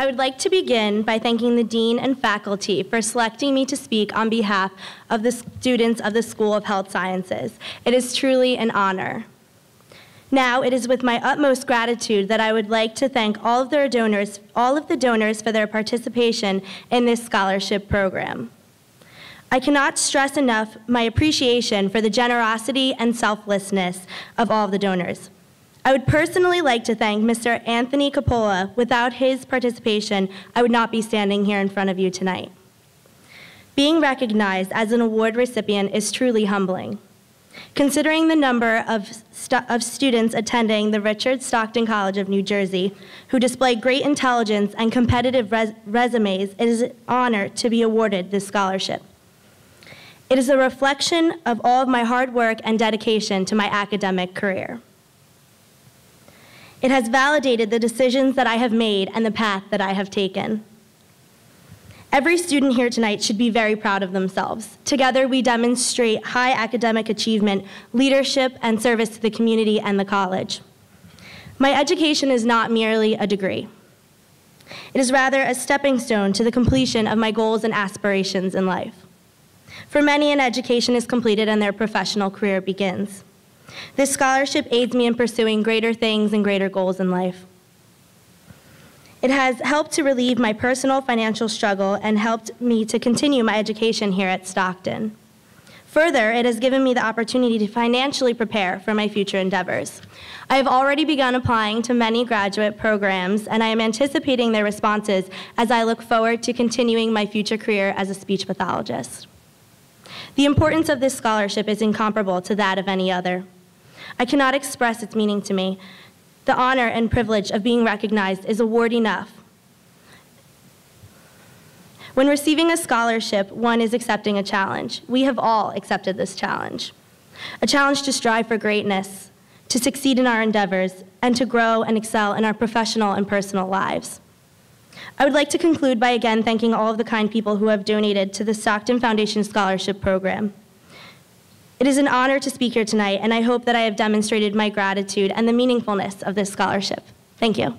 I would like to begin by thanking the Dean and faculty for selecting me to speak on behalf of the students of the School of Health Sciences. It is truly an honor. Now, it is with my utmost gratitude that I would like to thank all of their donors, all of the donors for their participation in this scholarship program. I cannot stress enough my appreciation for the generosity and selflessness of all of the donors. I would personally like to thank Mr. Anthony Capola. Without his participation, I would not be standing here in front of you tonight. Being recognized as an award recipient is truly humbling. Considering the number of, of students attending the Richard Stockton College of New Jersey who display great intelligence and competitive res resumes, it is an honor to be awarded this scholarship. It is a reflection of all of my hard work and dedication to my academic career. It has validated the decisions that I have made and the path that I have taken. Every student here tonight should be very proud of themselves. Together, we demonstrate high academic achievement, leadership, and service to the community and the college. My education is not merely a degree. It is rather a stepping stone to the completion of my goals and aspirations in life. For many, an education is completed and their professional career begins. This scholarship aids me in pursuing greater things and greater goals in life. It has helped to relieve my personal financial struggle and helped me to continue my education here at Stockton. Further, it has given me the opportunity to financially prepare for my future endeavors. I have already begun applying to many graduate programs, and I am anticipating their responses as I look forward to continuing my future career as a speech pathologist. The importance of this scholarship is incomparable to that of any other. I cannot express its meaning to me. The honor and privilege of being recognized is award enough. When receiving a scholarship, one is accepting a challenge. We have all accepted this challenge. A challenge to strive for greatness, to succeed in our endeavors, and to grow and excel in our professional and personal lives. I would like to conclude by again thanking all of the kind people who have donated to the Stockton Foundation Scholarship Program. It is an honor to speak here tonight, and I hope that I have demonstrated my gratitude and the meaningfulness of this scholarship. Thank you.